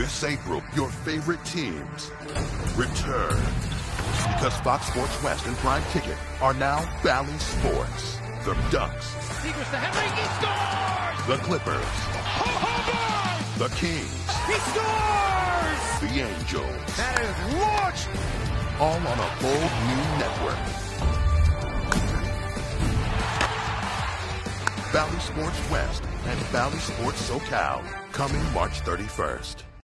This April, your favorite teams return. Because Fox Sports West and Prime Ticket are now Bally Sports. The Ducks. To Henry. He scores! The Clippers. Oh, The Kings. He scores! The Angels. That is launched! All on a bold new network. Bally Sports West and Bally Sports SoCal. Coming March 31st.